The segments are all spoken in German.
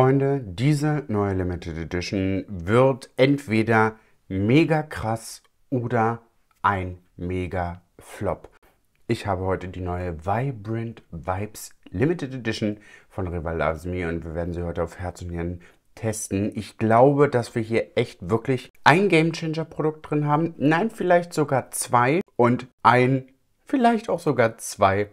Freunde, diese neue Limited Edition wird entweder mega krass oder ein mega Flop. Ich habe heute die neue Vibrant Vibes Limited Edition von Rival Loves Me und wir werden sie heute auf Herz und Nieren testen. Ich glaube, dass wir hier echt wirklich ein Game Changer Produkt drin haben. Nein, vielleicht sogar zwei und ein, vielleicht auch sogar zwei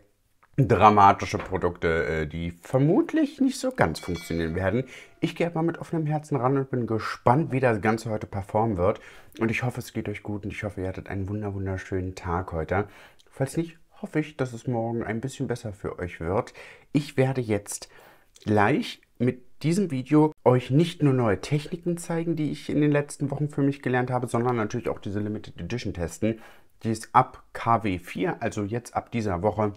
dramatische Produkte, äh, die vermutlich nicht so ganz funktionieren werden. Ich gehe mal mit offenem Herzen ran und bin gespannt, wie das Ganze heute performen wird. Und ich hoffe, es geht euch gut und ich hoffe, ihr hattet einen wunderschönen Tag heute. Falls nicht, hoffe ich, dass es morgen ein bisschen besser für euch wird. Ich werde jetzt gleich mit diesem Video euch nicht nur neue Techniken zeigen, die ich in den letzten Wochen für mich gelernt habe, sondern natürlich auch diese Limited Edition testen, die es ab KW4, also jetzt ab dieser Woche,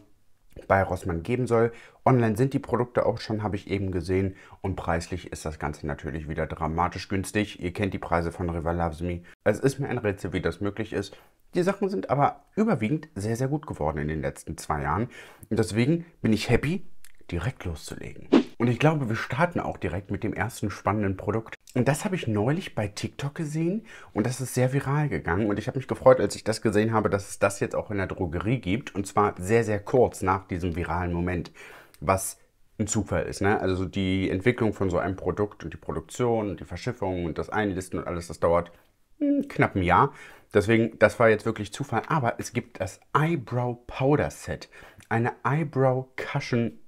bei Rossmann geben soll. Online sind die Produkte auch schon, habe ich eben gesehen. Und preislich ist das Ganze natürlich wieder dramatisch günstig. Ihr kennt die Preise von Rival Loves Me. Es ist mir ein Rätsel, wie das möglich ist. Die Sachen sind aber überwiegend sehr, sehr gut geworden in den letzten zwei Jahren. Und deswegen bin ich happy, direkt loszulegen. Und ich glaube, wir starten auch direkt mit dem ersten spannenden Produkt. Und das habe ich neulich bei TikTok gesehen und das ist sehr viral gegangen. Und ich habe mich gefreut, als ich das gesehen habe, dass es das jetzt auch in der Drogerie gibt. Und zwar sehr, sehr kurz nach diesem viralen Moment. Was ein Zufall ist. Ne? Also die Entwicklung von so einem Produkt und die Produktion und die Verschiffung und das Einlisten und alles, das dauert hm, knapp ein Jahr. Deswegen, das war jetzt wirklich Zufall. Aber es gibt das Eyebrow Powder Set. Eine Eyebrow Cushion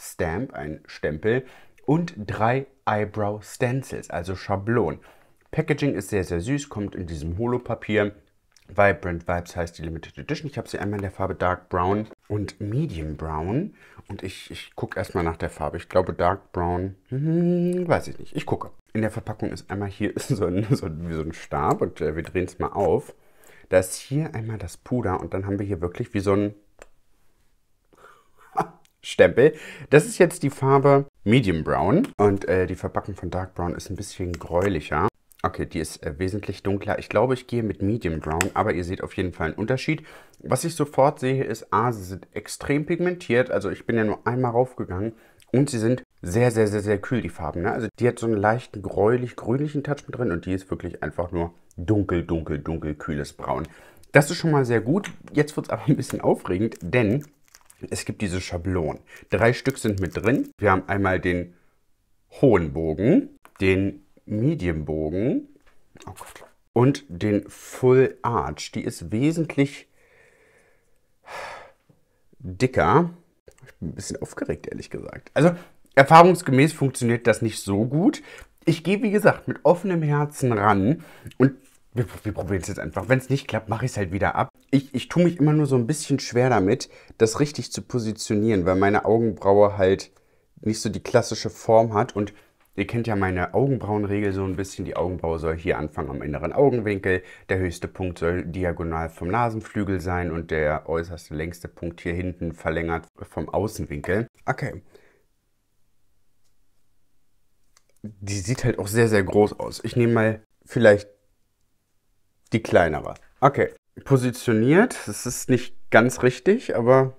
Stamp, ein Stempel, und drei Eyebrow Stencils, also Schablonen. Packaging ist sehr, sehr süß, kommt in diesem Holopapier. Vibrant Vibes heißt die Limited Edition. Ich habe sie einmal in der Farbe Dark Brown und Medium Brown. Und ich, ich gucke erstmal nach der Farbe. Ich glaube Dark Brown, hm, weiß ich nicht. Ich gucke. In der Verpackung ist einmal hier so, ein, so, wie so ein Stab und äh, wir drehen es mal auf. Da ist hier einmal das Puder und dann haben wir hier wirklich wie so ein Stempel. Das ist jetzt die Farbe Medium Brown und äh, die Verpackung von Dark Brown ist ein bisschen gräulicher. Okay, die ist äh, wesentlich dunkler. Ich glaube, ich gehe mit Medium Brown, aber ihr seht auf jeden Fall einen Unterschied. Was ich sofort sehe, ist, A, sie sind extrem pigmentiert. Also ich bin ja nur einmal raufgegangen und sie sind sehr, sehr, sehr, sehr kühl, die Farben. Ne? Also die hat so einen leichten gräulich-grünlichen Touch mit drin und die ist wirklich einfach nur dunkel, dunkel, dunkel, kühles Braun. Das ist schon mal sehr gut. Jetzt wird es aber ein bisschen aufregend, denn es gibt diese Schablonen. Drei Stück sind mit drin. Wir haben einmal den hohen Bogen, den Medium Bogen oh und den Full Arch. Die ist wesentlich dicker. Ich bin ein bisschen aufgeregt, ehrlich gesagt. Also erfahrungsgemäß funktioniert das nicht so gut. Ich gehe, wie gesagt, mit offenem Herzen ran und wir, wir probieren es jetzt einfach. Wenn es nicht klappt, mache ich es halt wieder ab. Ich, ich tue mich immer nur so ein bisschen schwer damit, das richtig zu positionieren, weil meine Augenbraue halt nicht so die klassische Form hat. Und ihr kennt ja meine Augenbrauenregel so ein bisschen. Die Augenbraue soll hier anfangen am inneren Augenwinkel. Der höchste Punkt soll diagonal vom Nasenflügel sein und der äußerste längste Punkt hier hinten verlängert vom Außenwinkel. Okay. Die sieht halt auch sehr, sehr groß aus. Ich nehme mal vielleicht die kleinere. Okay. Positioniert. Das ist nicht ganz richtig, aber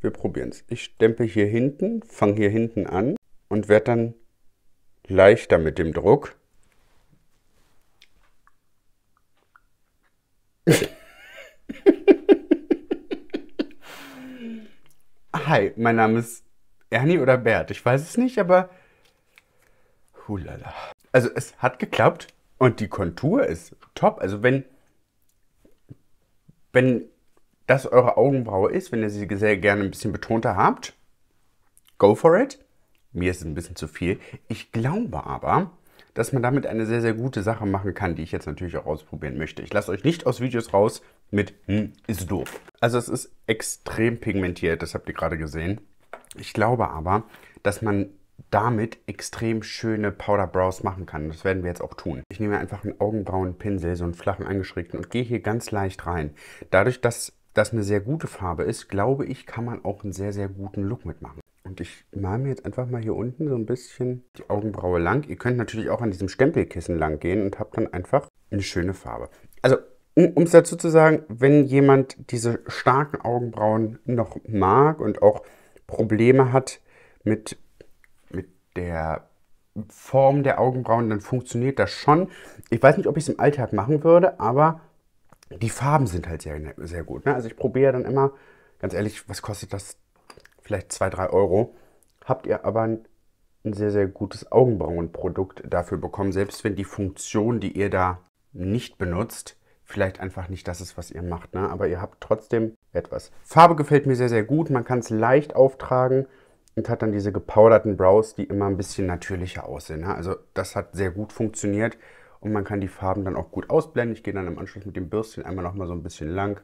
wir probieren es. Ich stempel hier hinten, fange hier hinten an und werde dann leichter mit dem Druck. Hi, mein Name ist Ernie oder Bert. Ich weiß es nicht, aber. Hulala. Also, es hat geklappt. Und die Kontur ist top. Also wenn, wenn das eure Augenbraue ist, wenn ihr sie sehr gerne ein bisschen betonter habt, go for it. Mir ist es ein bisschen zu viel. Ich glaube aber, dass man damit eine sehr, sehr gute Sache machen kann, die ich jetzt natürlich auch ausprobieren möchte. Ich lasse euch nicht aus Videos raus mit, hm, ist doof. Also es ist extrem pigmentiert, das habt ihr gerade gesehen. Ich glaube aber, dass man damit extrem schöne Powder Brows machen kann. Das werden wir jetzt auch tun. Ich nehme einfach einen Augenbrauenpinsel, so einen flachen eingeschrägten und gehe hier ganz leicht rein. Dadurch, dass das eine sehr gute Farbe ist, glaube ich, kann man auch einen sehr, sehr guten Look mitmachen. Und ich male mir jetzt einfach mal hier unten so ein bisschen die Augenbraue lang. Ihr könnt natürlich auch an diesem Stempelkissen lang gehen und habt dann einfach eine schöne Farbe. Also, um es dazu zu sagen, wenn jemand diese starken Augenbrauen noch mag und auch Probleme hat mit der Form der Augenbrauen, dann funktioniert das schon. Ich weiß nicht, ob ich es im Alltag machen würde, aber die Farben sind halt sehr, sehr gut. Ne? Also ich probiere dann immer, ganz ehrlich, was kostet das? Vielleicht 2, 3 Euro. Habt ihr aber ein, ein sehr, sehr gutes Augenbrauenprodukt dafür bekommen, selbst wenn die Funktion, die ihr da nicht benutzt, vielleicht einfach nicht das ist, was ihr macht. Ne? Aber ihr habt trotzdem etwas. Farbe gefällt mir sehr, sehr gut. Man kann es leicht auftragen und hat dann diese gepowderten Brows, die immer ein bisschen natürlicher aussehen. Ne? Also das hat sehr gut funktioniert und man kann die Farben dann auch gut ausblenden. Ich gehe dann im Anschluss mit dem Bürstchen einmal nochmal so ein bisschen lang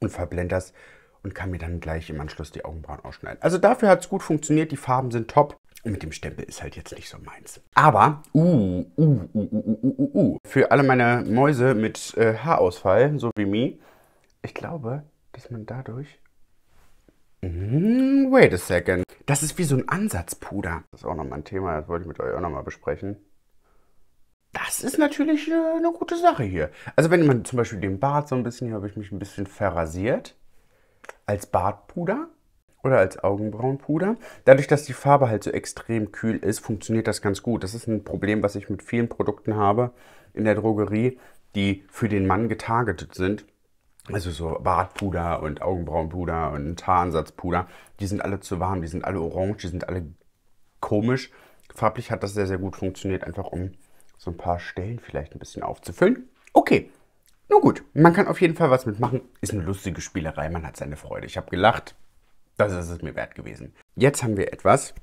und verblende das und kann mir dann gleich im Anschluss die Augenbrauen ausschneiden. Also dafür hat es gut funktioniert, die Farben sind top. Und mit dem Stempel ist halt jetzt nicht so meins. Aber, uh, uh, uh, uh, uh, uh, uh, für alle meine Mäuse mit äh, Haarausfall, so wie mir, ich glaube, dass man dadurch... Mm, wait a second. Das ist wie so ein Ansatzpuder. Das ist auch nochmal ein Thema, das wollte ich mit euch auch nochmal besprechen. Das ist natürlich äh, eine gute Sache hier. Also wenn man zum Beispiel den Bart so ein bisschen, hier habe ich mich ein bisschen verrasiert, als Bartpuder oder als Augenbrauenpuder. Dadurch, dass die Farbe halt so extrem kühl ist, funktioniert das ganz gut. Das ist ein Problem, was ich mit vielen Produkten habe in der Drogerie, die für den Mann getargetet sind. Also so Bartpuder und Augenbrauenpuder und Haaransatzpuder. Die sind alle zu warm, die sind alle orange, die sind alle komisch. Farblich hat das sehr, sehr gut funktioniert, einfach um so ein paar Stellen vielleicht ein bisschen aufzufüllen. Okay, nun gut, man kann auf jeden Fall was mitmachen. Ist eine lustige Spielerei, man hat seine Freude. Ich habe gelacht, das ist es mir wert gewesen. Jetzt haben wir etwas,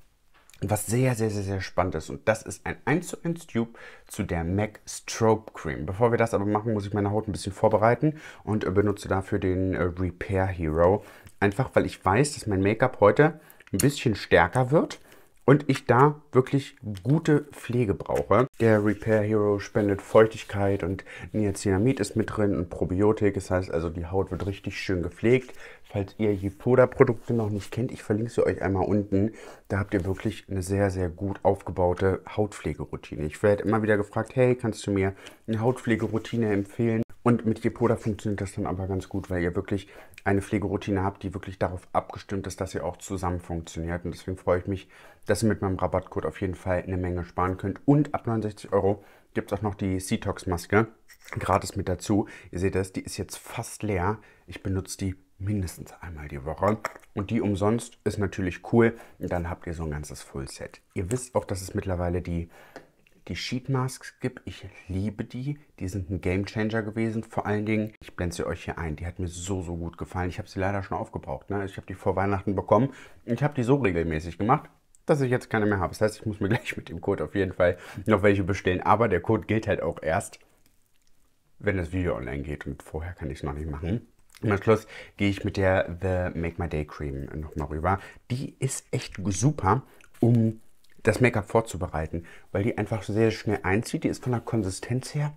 was sehr, sehr, sehr, sehr spannend ist. Und das ist ein 1 zu 1 Tube zu der MAC Strobe Cream. Bevor wir das aber machen, muss ich meine Haut ein bisschen vorbereiten und benutze dafür den äh, Repair Hero. Einfach, weil ich weiß, dass mein Make-up heute ein bisschen stärker wird und ich da wirklich gute Pflege brauche. Der Repair Hero spendet Feuchtigkeit und Niacinamid ist mit drin und Probiotik. Das heißt also, die Haut wird richtig schön gepflegt. Falls ihr Yepoda-Produkte noch nicht kennt, ich verlinke sie euch einmal unten. Da habt ihr wirklich eine sehr, sehr gut aufgebaute Hautpflegeroutine. Ich werde immer wieder gefragt, hey, kannst du mir eine Hautpflegeroutine empfehlen? Und mit Jepoda funktioniert das dann aber ganz gut, weil ihr wirklich eine Pflegeroutine habt, die wirklich darauf abgestimmt ist, dass ihr auch zusammen funktioniert. Und deswegen freue ich mich, dass ihr mit meinem Rabattcode auf jeden Fall eine Menge sparen könnt. Und ab 69 Euro gibt es auch noch die Cetox-Maske gratis mit dazu. Ihr seht das, die ist jetzt fast leer. Ich benutze die mindestens einmal die Woche. Und die umsonst ist natürlich cool. Und dann habt ihr so ein ganzes Full-Set. Ihr wisst auch, dass es mittlerweile die die Sheet Masks gibt. Ich liebe die. Die sind ein Game Changer gewesen. Vor allen Dingen, ich blende sie euch hier ein. Die hat mir so, so gut gefallen. Ich habe sie leider schon aufgebraucht. Ne? Ich habe die vor Weihnachten bekommen. Ich habe die so regelmäßig gemacht, dass ich jetzt keine mehr habe. Das heißt, ich muss mir gleich mit dem Code auf jeden Fall noch welche bestellen. Aber der Code gilt halt auch erst, wenn das Video online geht. Und vorher kann ich es noch nicht machen. Im Schluss gehe ich mit der The Make My Day Cream nochmal rüber. Die ist echt super, um das Make-up vorzubereiten, weil die einfach sehr schnell einzieht. Die ist von der Konsistenz her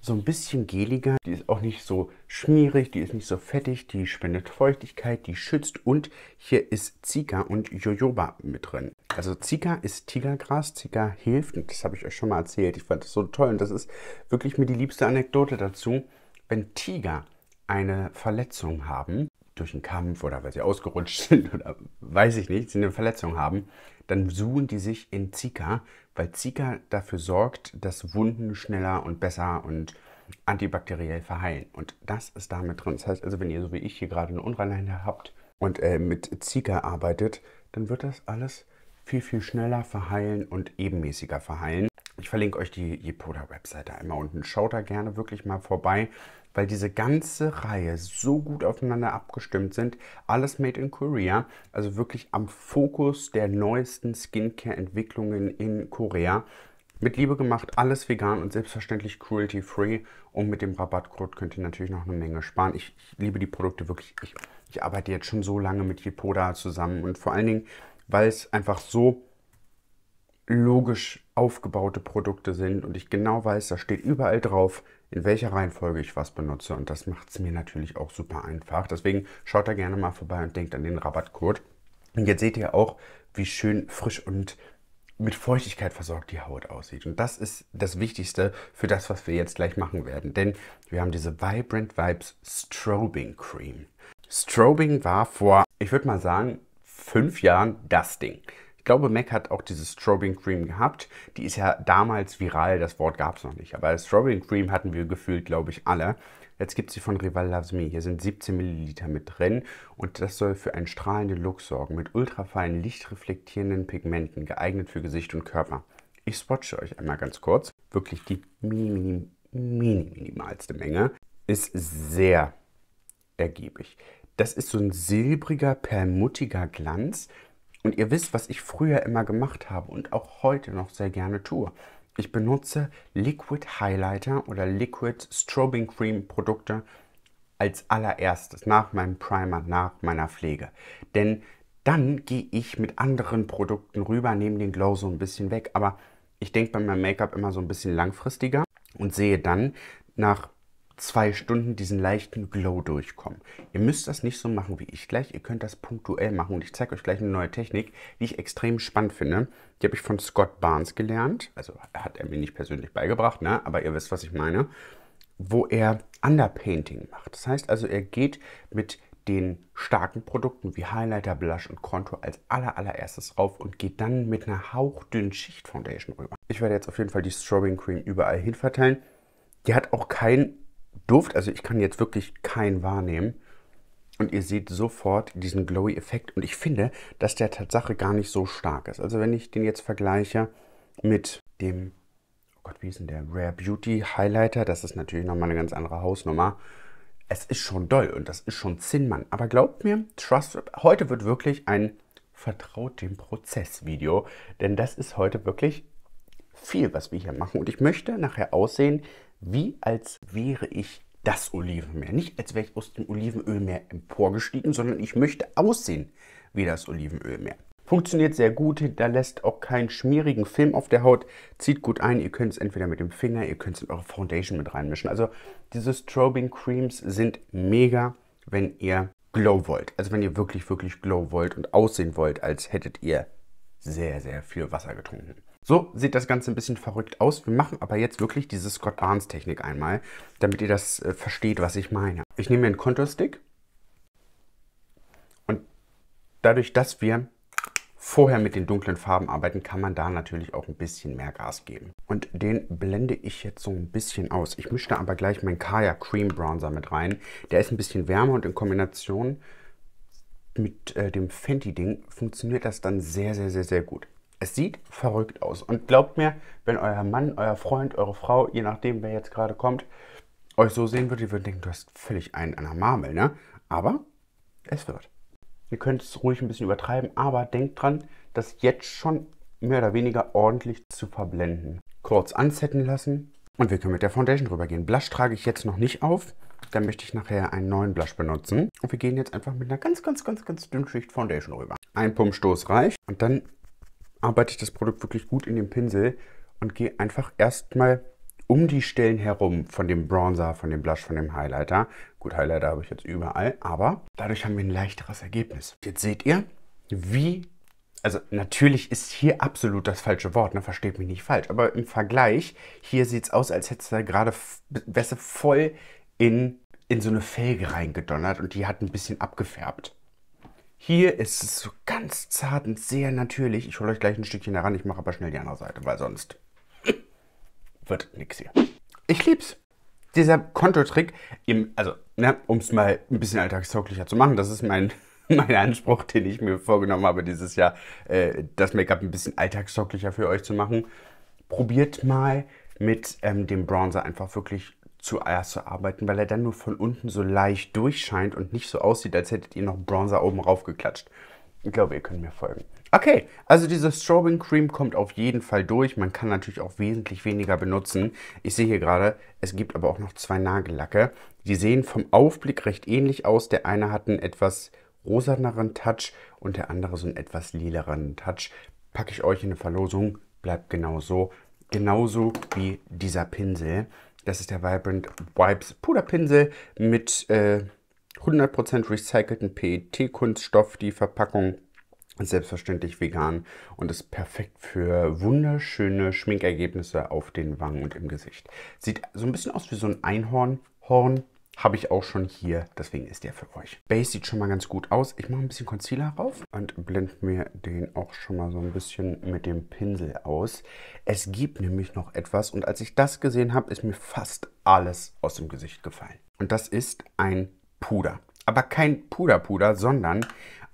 so ein bisschen geliger. Die ist auch nicht so schmierig, die ist nicht so fettig, die spendet Feuchtigkeit, die schützt und hier ist Zika und Jojoba mit drin. Also Zika ist Tigergras, Zika hilft und das habe ich euch schon mal erzählt. Ich fand das so toll und das ist wirklich mir die liebste Anekdote dazu. Wenn Tiger eine Verletzung haben, durch einen Kampf oder weil sie ausgerutscht sind oder weiß ich nicht, sie eine Verletzung haben, dann suchen die sich in Zika, weil Zika dafür sorgt, dass Wunden schneller und besser und antibakteriell verheilen. Und das ist damit drin. Das heißt also, wenn ihr so wie ich hier gerade eine Unreinheit habt und äh, mit Zika arbeitet, dann wird das alles viel, viel schneller verheilen und ebenmäßiger verheilen. Ich verlinke euch die Jepoda-Webseite einmal unten. Schaut da gerne wirklich mal vorbei weil diese ganze Reihe so gut aufeinander abgestimmt sind. Alles made in Korea, also wirklich am Fokus der neuesten Skincare-Entwicklungen in Korea. Mit Liebe gemacht, alles vegan und selbstverständlich cruelty-free. Und mit dem Rabattcode könnt ihr natürlich noch eine Menge sparen. Ich, ich liebe die Produkte wirklich. Ich, ich, arbeite jetzt schon so lange mit Jepoda zusammen und vor allen Dingen, weil es einfach so logisch aufgebaute Produkte sind und ich genau weiß, da steht überall drauf, in welcher Reihenfolge ich was benutze und das macht es mir natürlich auch super einfach. Deswegen schaut da gerne mal vorbei und denkt an den Rabattcode. Und jetzt seht ihr auch, wie schön frisch und mit Feuchtigkeit versorgt die Haut aussieht. Und das ist das Wichtigste für das, was wir jetzt gleich machen werden. Denn wir haben diese Vibrant Vibes Strobing Cream. Strobing war vor, ich würde mal sagen, fünf Jahren das Ding glaube, MAC hat auch diese Strawberry Cream gehabt. Die ist ja damals viral, das Wort gab es noch nicht. Aber Strawberry Cream hatten wir gefühlt, glaube ich, alle. Jetzt gibt es sie von Rival Loves Me. Hier sind 17 Milliliter mit drin und das soll für einen strahlenden Look sorgen mit ultrafeinen, lichtreflektierenden Pigmenten, geeignet für Gesicht und Körper. Ich swatche euch einmal ganz kurz. Wirklich die mini, mini, mini, minimalste Menge. Ist sehr ergiebig. Das ist so ein silbriger, perlmuttiger Glanz. Und ihr wisst, was ich früher immer gemacht habe und auch heute noch sehr gerne tue. Ich benutze Liquid Highlighter oder Liquid Strobing Cream Produkte als allererstes nach meinem Primer, nach meiner Pflege. Denn dann gehe ich mit anderen Produkten rüber, nehme den Glow so ein bisschen weg. Aber ich denke bei meinem Make-up immer so ein bisschen langfristiger und sehe dann nach zwei Stunden diesen leichten Glow durchkommen. Ihr müsst das nicht so machen wie ich gleich. Ihr könnt das punktuell machen und ich zeige euch gleich eine neue Technik, die ich extrem spannend finde. Die habe ich von Scott Barnes gelernt. Also hat er mir nicht persönlich beigebracht, ne? aber ihr wisst, was ich meine. Wo er Underpainting macht. Das heißt also, er geht mit den starken Produkten wie Highlighter, Blush und Contour als aller, allererstes rauf und geht dann mit einer hauchdünnen Schicht Foundation rüber. Ich werde jetzt auf jeden Fall die Strawberry Cream überall hin verteilen. Die hat auch keinen Duft, also ich kann jetzt wirklich keinen wahrnehmen. Und ihr seht sofort diesen Glowy-Effekt. Und ich finde, dass der Tatsache gar nicht so stark ist. Also wenn ich den jetzt vergleiche mit dem, oh Gott, wie ist denn der? Rare Beauty Highlighter. Das ist natürlich nochmal eine ganz andere Hausnummer. Es ist schon doll und das ist schon Zinnmann. Aber glaubt mir, Trust, heute wird wirklich ein Vertraut dem Prozess Video. Denn das ist heute wirklich viel, was wir hier machen. Und ich möchte nachher aussehen wie als wäre ich das Olivenmeer. Nicht als wäre ich aus dem Olivenölmeer emporgestiegen, sondern ich möchte aussehen wie das Olivenölmeer. Funktioniert sehr gut, hinterlässt auch keinen schmierigen Film auf der Haut, zieht gut ein. Ihr könnt es entweder mit dem Finger, ihr könnt es in eure Foundation mit reinmischen. Also diese Strobing Creams sind mega, wenn ihr Glow wollt. Also wenn ihr wirklich, wirklich Glow wollt und aussehen wollt, als hättet ihr sehr, sehr viel Wasser getrunken. So sieht das Ganze ein bisschen verrückt aus. Wir machen aber jetzt wirklich diese Scott Barnes Technik einmal, damit ihr das äh, versteht, was ich meine. Ich nehme mir einen Contour-Stick und dadurch, dass wir vorher mit den dunklen Farben arbeiten, kann man da natürlich auch ein bisschen mehr Gas geben. Und den blende ich jetzt so ein bisschen aus. Ich mische da aber gleich meinen Kaya Cream Bronzer mit rein. Der ist ein bisschen wärmer und in Kombination mit äh, dem Fenty-Ding funktioniert das dann sehr, sehr, sehr, sehr gut. Es sieht verrückt aus. Und glaubt mir, wenn euer Mann, euer Freund, eure Frau, je nachdem, wer jetzt gerade kommt, euch so sehen würde, ihr würdet denken, du hast völlig einen an der Marmel, ne? Aber es wird. Ihr könnt es ruhig ein bisschen übertreiben, aber denkt dran, das jetzt schon mehr oder weniger ordentlich zu verblenden. Kurz ansetten lassen und wir können mit der Foundation drüber gehen. Blush trage ich jetzt noch nicht auf. Dann möchte ich nachher einen neuen Blush benutzen. Und wir gehen jetzt einfach mit einer ganz, ganz, ganz, ganz dünnen Schicht Foundation rüber. Ein Pumpstoß reicht. Und dann arbeite ich das Produkt wirklich gut in den Pinsel und gehe einfach erstmal um die Stellen herum von dem Bronzer, von dem Blush, von dem Highlighter. Gut, Highlighter habe ich jetzt überall, aber dadurch haben wir ein leichteres Ergebnis. Jetzt seht ihr, wie, also natürlich ist hier absolut das falsche Wort, ne, versteht mich nicht falsch, aber im Vergleich, hier sieht es aus, als hätte es da gerade Wässer voll in, in so eine Felge reingedonnert und die hat ein bisschen abgefärbt. Hier ist es so ganz zart und sehr natürlich. Ich hole euch gleich ein Stückchen heran. Ich mache aber schnell die andere Seite, weil sonst wird nichts hier. Ich lieb's. Dieser Kontotrick, also, ne, um es mal ein bisschen alltagstauglicher zu machen, das ist mein, mein Anspruch, den ich mir vorgenommen habe dieses Jahr, äh, das Make-up ein bisschen alltagstauglicher für euch zu machen. Probiert mal mit ähm, dem Bronzer einfach wirklich zuerst zu arbeiten, weil er dann nur von unten so leicht durchscheint und nicht so aussieht, als hättet ihr noch Bronzer oben rauf geklatscht. Ich glaube, ihr könnt mir folgen. Okay, also diese Strawberry Cream kommt auf jeden Fall durch. Man kann natürlich auch wesentlich weniger benutzen. Ich sehe hier gerade, es gibt aber auch noch zwei Nagellacke. Die sehen vom Aufblick recht ähnlich aus. Der eine hat einen etwas rosaneren Touch und der andere so einen etwas lileren Touch. Packe ich euch in eine Verlosung, bleibt genau so. Genauso wie dieser Pinsel. Das ist der Vibrant Wipes Puderpinsel mit äh, 100% recycelten PET-Kunststoff. Die Verpackung ist selbstverständlich vegan und ist perfekt für wunderschöne Schminkergebnisse auf den Wangen und im Gesicht. Sieht so ein bisschen aus wie so ein Einhornhorn, habe ich auch schon hier, deswegen ist der für euch. Base sieht schon mal ganz gut aus. Ich mache ein bisschen Concealer rauf und blende mir den auch schon mal so ein bisschen mit dem Pinsel aus. Es gibt nämlich noch etwas und als ich das gesehen habe, ist mir fast alles aus dem Gesicht gefallen. Und das ist ein Puder. Aber kein Puder-Puder, sondern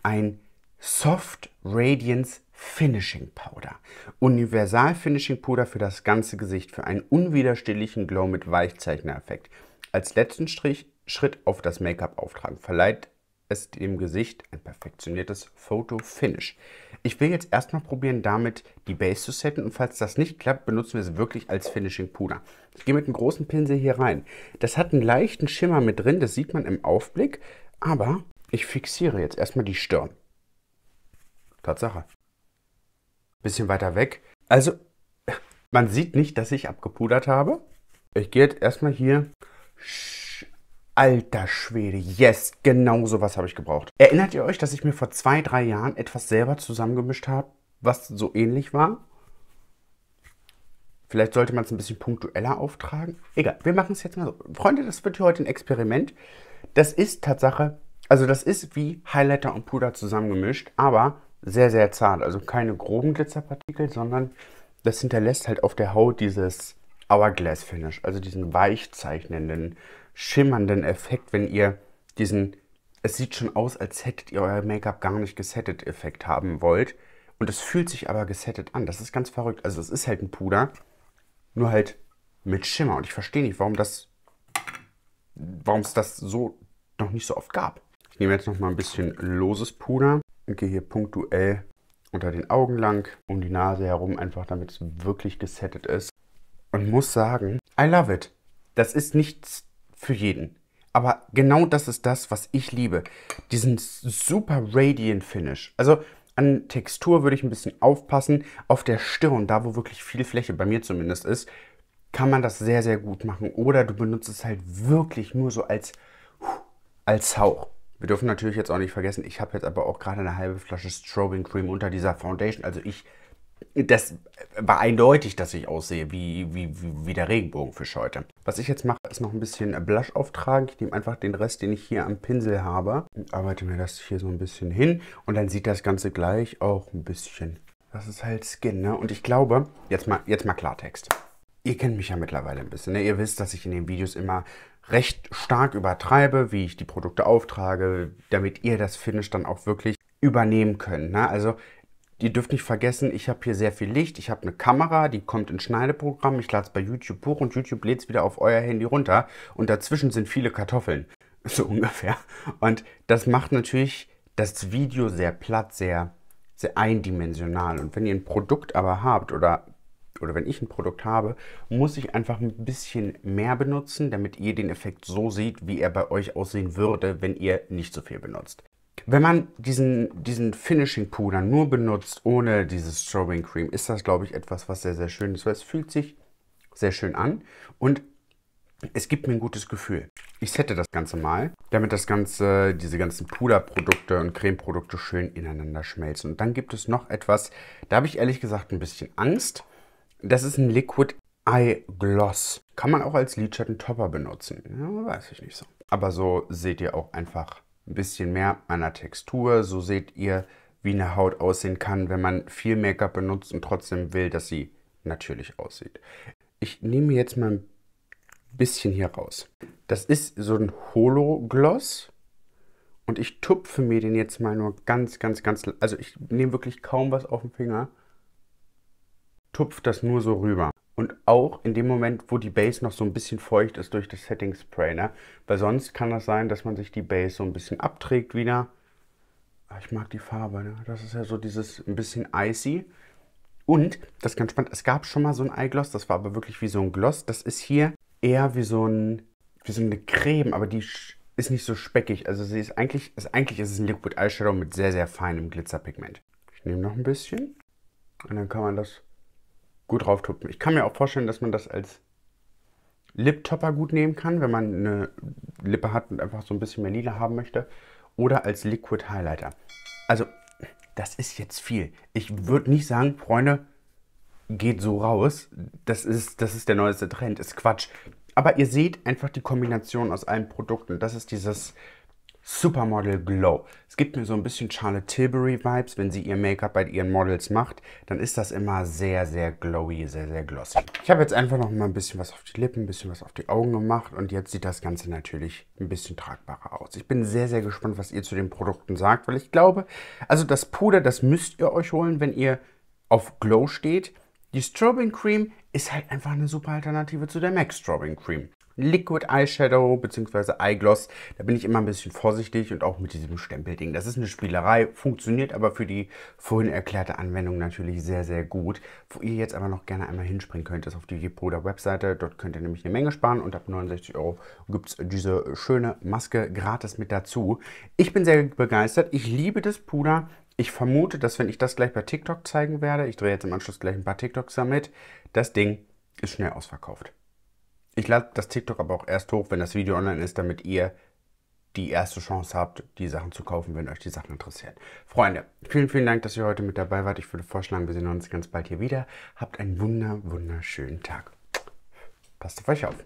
ein Soft Radiance Finishing Powder. Universal Finishing Puder für das ganze Gesicht, für einen unwiderstehlichen Glow mit Weichzeichner-Effekt. Als letzten Strich, Schritt auf das Make-up auftragen verleiht es dem Gesicht ein perfektioniertes Photo-Finish. Ich will jetzt erstmal probieren, damit die Base zu setten und falls das nicht klappt, benutzen wir es wirklich als Finishing Puder. Ich gehe mit einem großen Pinsel hier rein. Das hat einen leichten Schimmer mit drin, das sieht man im Aufblick, aber ich fixiere jetzt erstmal die Stirn. Tatsache. Bisschen weiter weg. Also, man sieht nicht, dass ich abgepudert habe. Ich gehe jetzt erstmal hier Alter Schwede, yes, genau so was habe ich gebraucht. Erinnert ihr euch, dass ich mir vor zwei, drei Jahren etwas selber zusammengemischt habe, was so ähnlich war? Vielleicht sollte man es ein bisschen punktueller auftragen. Egal, wir machen es jetzt mal so. Freunde, das wird hier heute ein Experiment. Das ist Tatsache, also das ist wie Highlighter und Puder zusammengemischt, aber sehr, sehr zart. Also keine groben Glitzerpartikel, sondern das hinterlässt halt auf der Haut dieses Hourglass Finish, also diesen weichzeichnenden, schimmernden Effekt, wenn ihr diesen, es sieht schon aus, als hättet ihr euer Make-up gar nicht gesettet Effekt haben wollt. Und es fühlt sich aber gesettet an. Das ist ganz verrückt. Also es ist halt ein Puder, nur halt mit Schimmer. Und ich verstehe nicht, warum das, warum es das so noch nicht so oft gab. Ich nehme jetzt noch mal ein bisschen loses Puder und gehe hier punktuell unter den Augen lang, um die Nase herum, einfach damit es wirklich gesettet ist und muss sagen, I love it. Das ist nichts für jeden. Aber genau das ist das, was ich liebe. Diesen super Radiant Finish. Also an Textur würde ich ein bisschen aufpassen. Auf der Stirn, da wo wirklich viel Fläche, bei mir zumindest ist, kann man das sehr, sehr gut machen. Oder du benutzt es halt wirklich nur so als, als Hauch. Wir dürfen natürlich jetzt auch nicht vergessen, ich habe jetzt aber auch gerade eine halbe Flasche Strobing Cream unter dieser Foundation. Also ich das war eindeutig, dass ich aussehe wie, wie, wie der Regenbogenfisch heute. Was ich jetzt mache, ist noch ein bisschen Blush auftragen. Ich nehme einfach den Rest, den ich hier am Pinsel habe und arbeite mir das hier so ein bisschen hin. Und dann sieht das Ganze gleich auch ein bisschen. Das ist halt Skin, ne? Und ich glaube, jetzt mal, jetzt mal Klartext. Ihr kennt mich ja mittlerweile ein bisschen. Ne? Ihr wisst, dass ich in den Videos immer recht stark übertreibe, wie ich die Produkte auftrage, damit ihr das Finish dann auch wirklich übernehmen könnt. Ne? Also Ihr dürft nicht vergessen, ich habe hier sehr viel Licht. Ich habe eine Kamera, die kommt ins Schneideprogramm. Ich lade es bei YouTube hoch und YouTube lädt es wieder auf euer Handy runter. Und dazwischen sind viele Kartoffeln. So ungefähr. Und das macht natürlich das Video sehr platt, sehr, sehr eindimensional. Und wenn ihr ein Produkt aber habt oder, oder wenn ich ein Produkt habe, muss ich einfach ein bisschen mehr benutzen, damit ihr den Effekt so seht, wie er bei euch aussehen würde, wenn ihr nicht so viel benutzt. Wenn man diesen, diesen Finishing Puder nur benutzt, ohne dieses Strawberry Cream, ist das, glaube ich, etwas, was sehr, sehr schön ist, weil es fühlt sich sehr schön an und es gibt mir ein gutes Gefühl. Ich sette das Ganze mal, damit das Ganze, diese ganzen Puderprodukte und Cremeprodukte schön ineinander schmelzen. Und dann gibt es noch etwas, da habe ich ehrlich gesagt ein bisschen Angst. Das ist ein Liquid Eye Gloss. Kann man auch als Lidschatten Topper benutzen. Ja, weiß ich nicht so. Aber so seht ihr auch einfach ein bisschen mehr meiner Textur. So seht ihr, wie eine Haut aussehen kann, wenn man viel Make-up benutzt und trotzdem will, dass sie natürlich aussieht. Ich nehme jetzt mal ein bisschen hier raus. Das ist so ein Holo-Gloss und ich tupfe mir den jetzt mal nur ganz, ganz, ganz, also ich nehme wirklich kaum was auf den Finger, tupfe das nur so rüber. Und auch in dem Moment, wo die Base noch so ein bisschen feucht ist durch das Setting Spray, ne? Weil sonst kann das sein, dass man sich die Base so ein bisschen abträgt wieder. Ah, ich mag die Farbe, ne? Das ist ja so dieses ein bisschen icy. Und, das ist ganz spannend, es gab schon mal so ein Eyegloss, das war aber wirklich wie so ein Gloss. Das ist hier eher wie so, ein, wie so eine Creme, aber die ist nicht so speckig. Also sie ist eigentlich, ist, eigentlich ist es ein Liquid Eyeshadow mit sehr, sehr feinem Glitzerpigment. Ich nehme noch ein bisschen und dann kann man das gut drauf tupfen. Ich kann mir auch vorstellen, dass man das als Lip-Topper gut nehmen kann, wenn man eine Lippe hat und einfach so ein bisschen mehr lila haben möchte. Oder als Liquid Highlighter. Also, das ist jetzt viel. Ich würde nicht sagen, Freunde, geht so raus. Das ist, das ist der neueste Trend. Ist Quatsch. Aber ihr seht einfach die Kombination aus allen Produkten. Das ist dieses Supermodel Glow. Es gibt mir so ein bisschen Charlotte Tilbury Vibes. Wenn sie ihr Make-up bei ihren Models macht, dann ist das immer sehr, sehr glowy, sehr, sehr glossy. Ich habe jetzt einfach noch mal ein bisschen was auf die Lippen, ein bisschen was auf die Augen gemacht und jetzt sieht das Ganze natürlich ein bisschen tragbarer aus. Ich bin sehr, sehr gespannt, was ihr zu den Produkten sagt, weil ich glaube, also das Puder, das müsst ihr euch holen, wenn ihr auf Glow steht. Die Strobing Cream ist halt einfach eine super Alternative zu der MAC Strobing Cream. Liquid Eyeshadow bzw. Eyegloss, da bin ich immer ein bisschen vorsichtig und auch mit diesem Stempelding. Das ist eine Spielerei, funktioniert aber für die vorhin erklärte Anwendung natürlich sehr, sehr gut. Wo ihr jetzt aber noch gerne einmal hinspringen könnt, ist auf die Gepoda Webseite. Dort könnt ihr nämlich eine Menge sparen und ab 69 Euro gibt es diese schöne Maske gratis mit dazu. Ich bin sehr begeistert. Ich liebe das Puder. Ich vermute, dass wenn ich das gleich bei TikTok zeigen werde, ich drehe jetzt im Anschluss gleich ein paar TikToks damit, das Ding ist schnell ausverkauft. Ich lade das TikTok aber auch erst hoch, wenn das Video online ist, damit ihr die erste Chance habt, die Sachen zu kaufen, wenn euch die Sachen interessieren. Freunde, vielen, vielen Dank, dass ihr heute mit dabei wart. Ich würde vorschlagen, wir sehen uns ganz bald hier wieder. Habt einen wunder, wunderschönen Tag. Passt auf euch auf.